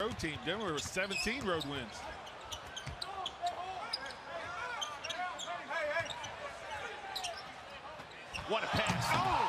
road team. Denver with 17 road wins. What a pass. Oh!